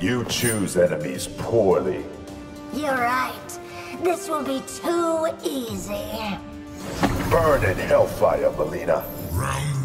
You choose enemies poorly. You're right. This will be too easy. Burn in hellfire, Melina. Round